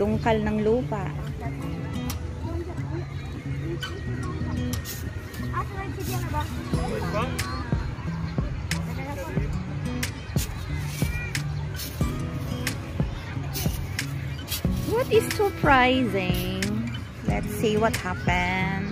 dungkal ng lupa. What is surprising? Let's see what happened.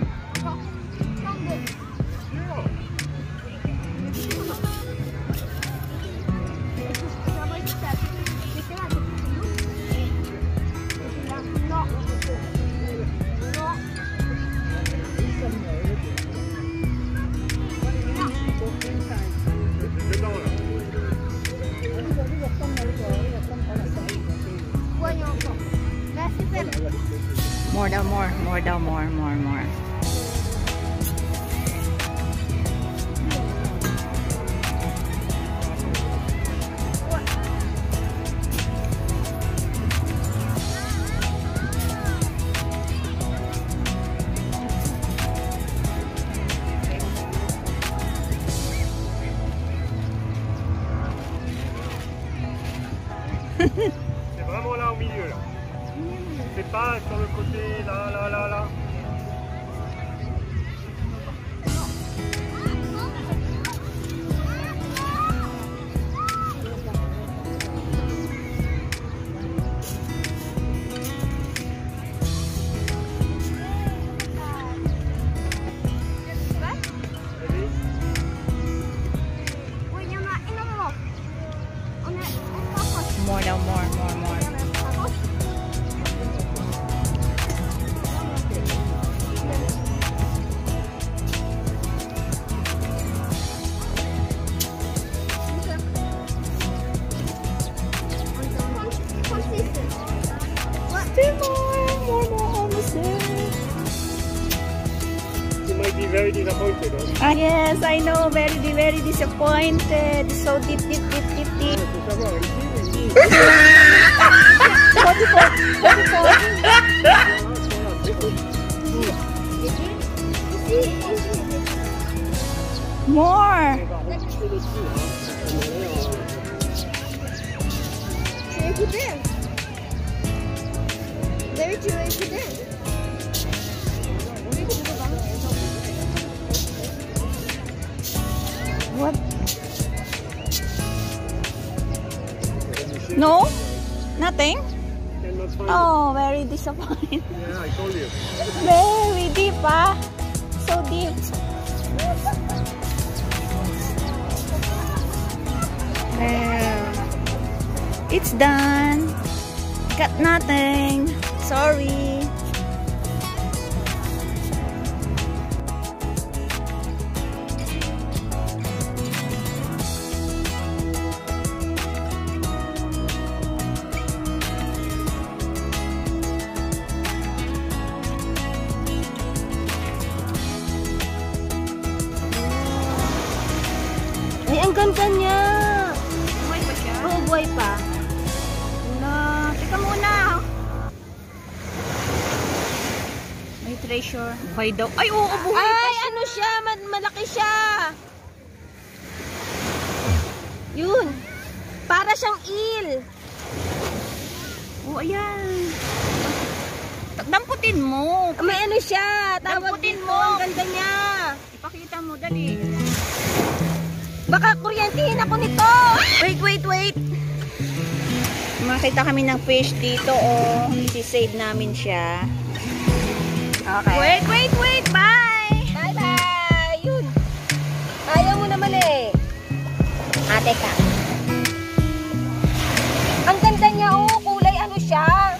More daw, more. More daw, more, more, and more. C'est Pas sur le côté là, là, là, là. Might be very disappointed. Hein. Ah, yes, I know. Very, very disappointed. So deep, deep, deep, deep, deep. Faut savoir, ici, ici. 44, What? No? Nothing? Cannot find it. Oh, very disappointed. Yeah, I told you. Very deep, ah. So deep. There. It's done. Got nothing. Sorry. Ang ganda niya. Buhay pa siya? Oo, buhay pa. Wala. Teka muna. May treasure. Buhay daw. Ay, oo, buhay pa Ay, ano siya? Ma- malaki siya. Yun. Para siyang eel. Oo, ayan. Damputin mo. May ano siya. Tawag Damputin mo. Ang ganda niya. Ipakita mo, dali. Baka kuryantihin ako nito. Wait, wait, wait. Makita kami ng fish dito, oh. I-save namin siya. Okay. Wait, wait, wait. Bye! Bye-bye. Yun. Ayaw mo naman eh. Ate ka. Ang ganda niya, oh. Kulay ano siya.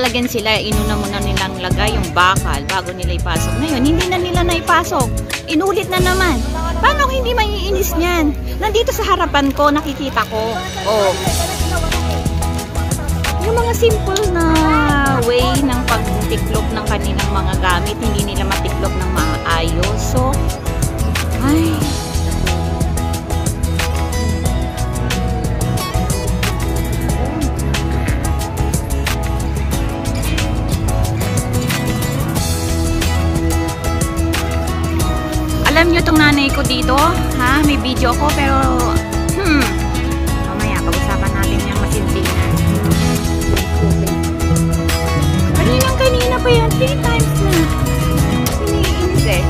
Lalagyan sila, inuna muna nilang lagay yung bakal bago nila ipasok. Ngayon, hindi na nila na ipasok. Inulit na naman. Paano hindi maiinis niyan? Nandito sa harapan ko, nakikita ko. Oh, yung mga simple na way ng pagtiklop ng kanilang mga gamit, hindi nila matiklop ng maayos. So, ay, dito, ha? May video ko pero, hmm, mamaya pag-usapan natin yung masintingan. Kaninang kanina pa yan, three times na. Siniinis eh.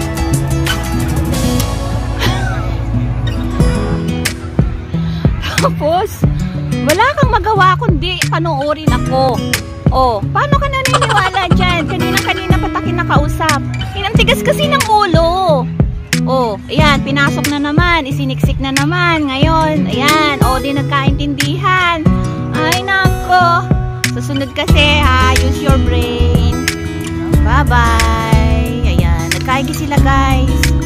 Tapos, wala kang magawa kundi panoorin ako. Oh, paano ka naniniwala dyan? Kaninang kanina pa tayo nakausap. Inantigas kasi ng ulo. Ayan, pinasok na naman, isiniksik na naman. Ngayon, ayan, oh, di nagkaintindihan. Ay, nako. Susunod kasi, ha, use your brain. Bye-bye. Ayan, nagkaigi sila, guys.